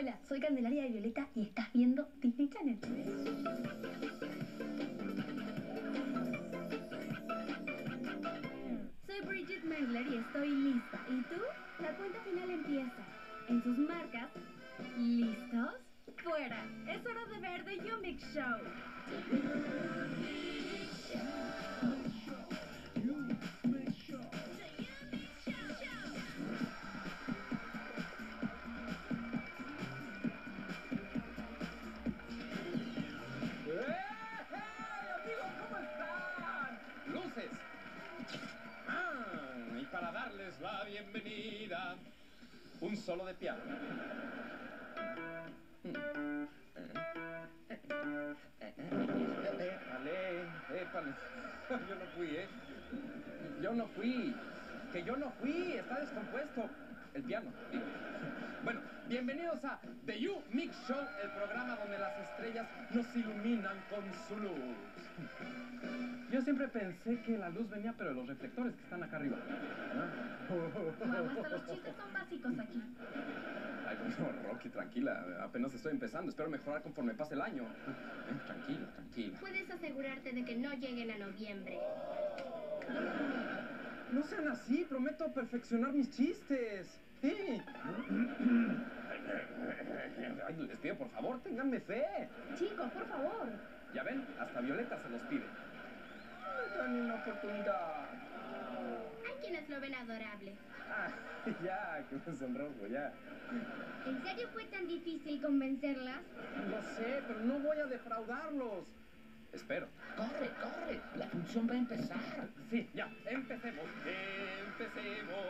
Hola, soy Candelaria de Violeta y estás viendo Disney Channel. Soy Bridget Mengler y estoy lista. ¿Y tú? La cuenta final empieza. En sus marcas, ¿listos? ¡Fuera! Es hora de ver The You Mix Show. Fui, ¿eh? Yo no fui. Que yo no fui. Está descompuesto. El piano. Bueno, bienvenidos a The You Mix Show, el programa donde las estrellas nos iluminan con su luz. Yo siempre pensé que la luz venía, pero de los reflectores que están acá arriba. Wow, hasta los chistes son básicos aquí. Ay, bueno, Rocky, tranquila. Apenas estoy empezando. Espero mejorar conforme pase el año. Eh, tranquila, tranquila. Puedes asegurarte de que no lleguen a noviembre. No sean así. Prometo perfeccionar mis chistes. Sí. Ay, les pido, por favor, ténganme fe. Chicos, por favor. Ya ven, hasta Violeta se los pide. Dan una oportunidad. Quienes lo ven adorable. Ah, ya, que me sonrojo, ya. ¿En serio fue tan difícil convencerlas? Lo sé, pero no voy a defraudarlos. Espero. Corre, corre, la función va a empezar. Sí, ya, empecemos. Empecemos.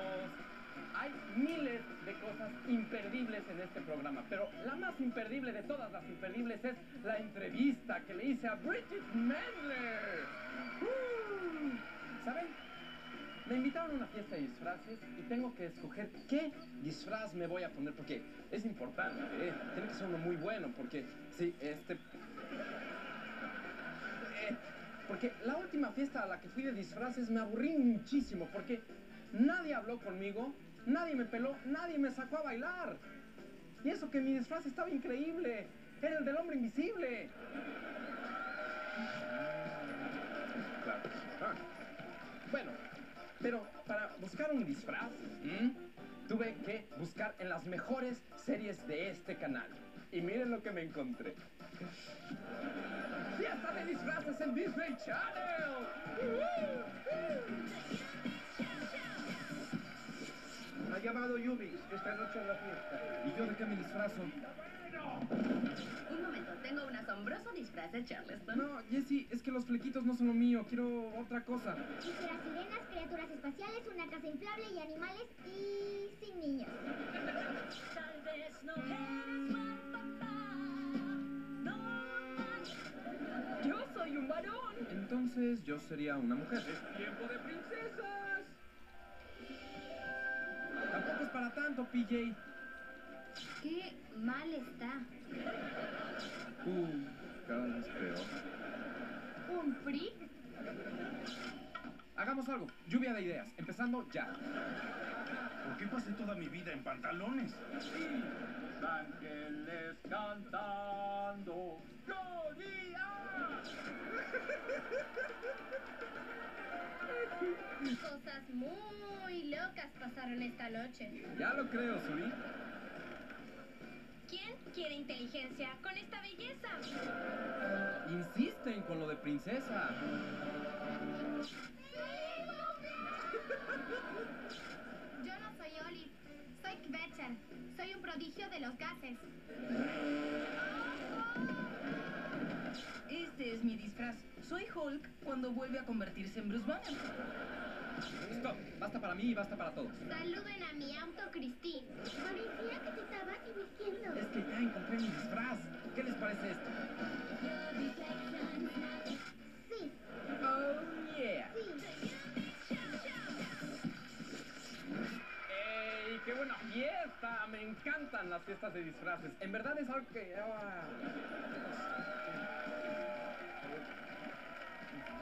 Hay miles de cosas imperdibles en este programa, pero la más imperdible de todas las imperdibles es la entrevista que le hice a Bridget Mendler. Uh. Me invitaron a una fiesta de disfraces y tengo que escoger qué disfraz me voy a poner porque es importante, ¿eh? tiene que ser uno muy bueno porque sí, este... Eh, porque la última fiesta a la que fui de disfraces me aburrí muchísimo porque nadie habló conmigo, nadie me peló, nadie me sacó a bailar. Y eso que mi disfraz estaba increíble, era el del hombre invisible. Claro. Ah. Bueno, pero para buscar un disfraz, ¿m? tuve que buscar en las mejores series de este canal. Y miren lo que me encontré. ¡Fiesta de disfraces en Disney Channel! Ha llamado Yumi esta noche en la fiesta. ¿Y yo de qué me disfrazo? Un momento, tengo un asombroso disfraz de Charleston. No, Jessy, es que los flequitos no son lo mío, quiero otra cosa. Quisiera sirenas, criaturas espaciales, una casa inflable y animales y sin niños. Tal vez no eres mal papá. No Yo soy un varón. Entonces yo sería una mujer. ¡Es tiempo de princesas! Tampoco es para tanto, PJ. Qué mal está. Uh, cada vez peor. ¿Un freak? Hagamos algo. Lluvia de ideas. Empezando ya. ¿Por qué pasé toda mi vida en pantalones? Ángeles cantando. ¡Gloria! Cosas muy locas pasaron esta noche. Ya lo creo, Suri. ¿Quién quiere inteligencia con esta belleza? Insisten con lo de princesa. Yo no soy Olive, soy Kvetcher. Soy un prodigio de los gases. Es mi disfraz. Soy Hulk cuando vuelve a convertirse en Bruce Banner. Stop. Basta para mí y basta para todos. Saluden a mi auto, Christine. Parecía que te estabas divirtiendo. Es que ya encontré mi disfraz. ¿Qué les parece esto? Sí, Oh, yeah. sí. ¡Ey, qué buena fiesta! Me encantan las fiestas de disfraces. En verdad es algo que... ah,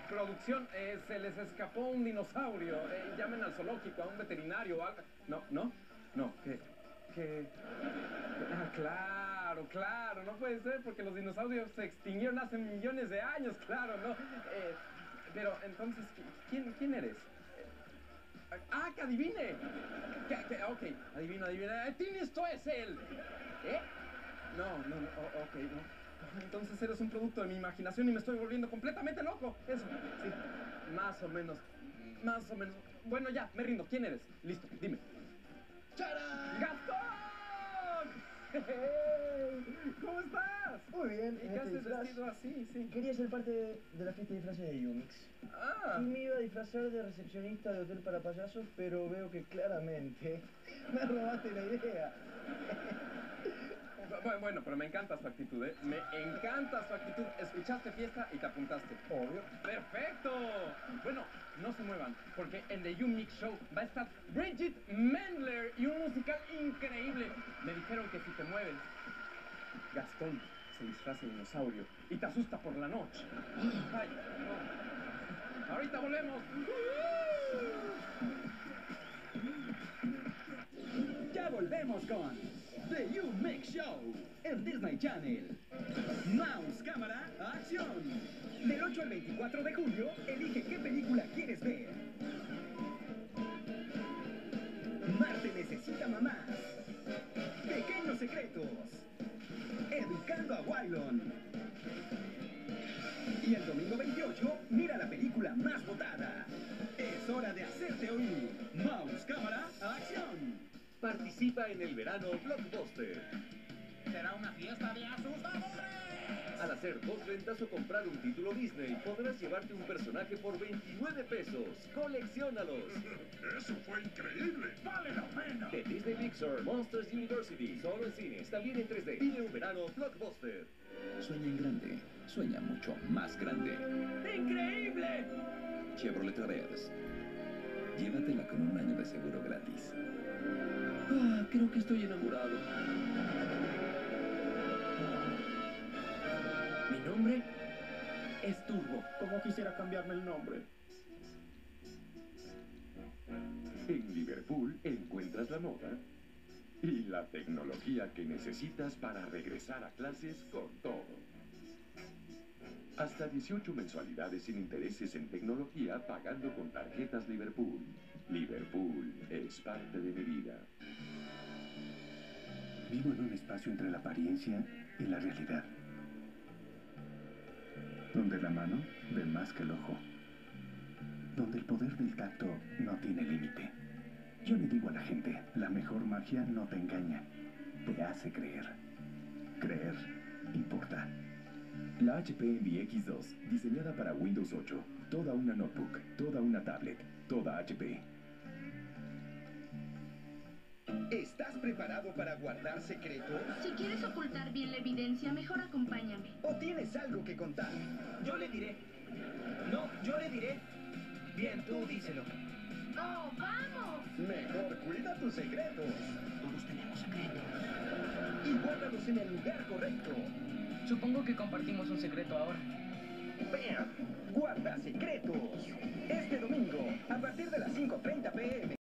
Producción, eh, se les escapó un dinosaurio. Eh, llamen al zoológico, a un veterinario o algo. No, no, no, que... que... ah, claro, claro, no puede ser porque los dinosaurios se extinguieron hace millones de años, claro, ¿no? Eh, pero entonces, ¿quién, quién eres? ¡Ah, que adivine! Que, que- ok, adivino, adivina. Eh, Tinisto es él. ¿Eh? No, no, no, ok, no. Entonces eres un producto de mi imaginación y me estoy volviendo completamente loco. Eso, sí. Más o menos. Más o menos. Bueno, ya, me rindo. ¿Quién eres? Listo, dime. ¡Tarán! ¡Gastón! Hey, ¿Cómo estás? Muy bien, ¿Y en qué haces vestido así? Sí. Quería ser parte de la fiesta de disfraces de Yumix. Ah, Y me iba a disfrazar de recepcionista de hotel para payasos, pero veo que claramente me robaste la idea. Bueno, pero me encanta su actitud, ¿eh? Me encanta su actitud. Escuchaste fiesta y te apuntaste. Obvio. ¡Perfecto! Bueno, no se muevan, porque en The You Mix Show va a estar Bridget Mendler y un musical increíble. Me dijeron que si te mueves, Gastón se disfraza de dinosaurio y te asusta por la noche. Ay, no. Ahorita volvemos. Ya volvemos con The You Mix Show en Disney Channel. Mouse, cámara, acción. Del 8 al 24 de julio, elige qué película quieres ver. Marte necesita mamás. Pequeños secretos. Educando a Wylon. Participa en el verano Blockbuster. Será una fiesta de asustadores. Al hacer dos ventas o comprar un título Disney, podrás llevarte un personaje por 29 pesos. ¡Colecciónalos! Eso fue increíble. Vale la pena. De Disney Pixar, Monsters University, solo en cines, también en 3D. Vive un verano Blockbuster. Sueña en grande, sueña mucho más grande. ¡Increíble! Chevrolet Traverse. Llévatela con un año de seguro gratis. Ah, creo que estoy enamorado. Mi nombre es Turbo. Como quisiera cambiarme el nombre. En Liverpool encuentras la moda y la tecnología que necesitas para regresar a clases con todo. Hasta 18 mensualidades sin intereses en tecnología pagando con tarjetas Liverpool. Liverpool es parte de mi vida. Vivo en un espacio entre la apariencia y la realidad. Donde la mano ve más que el ojo. Donde el poder del tacto no tiene límite. Yo le digo a la gente, la mejor magia no te engaña, te hace creer. Creer importa. La HP Envy X2, diseñada para Windows 8. Toda una notebook, toda una tablet, toda HP. ¿Estás preparado para guardar secretos? Si quieres ocultar bien la evidencia, mejor acompáñame. ¿O tienes algo que contar? Yo le diré. No, yo le diré. Bien, tú díselo. ¡Oh, vamos! Mejor cuida tus secretos. Todos tenemos secretos. Y guárdalos en el lugar correcto. Supongo que compartimos un secreto ahora. Vean, guarda secretos. Este domingo, a partir de las 5.30 pm.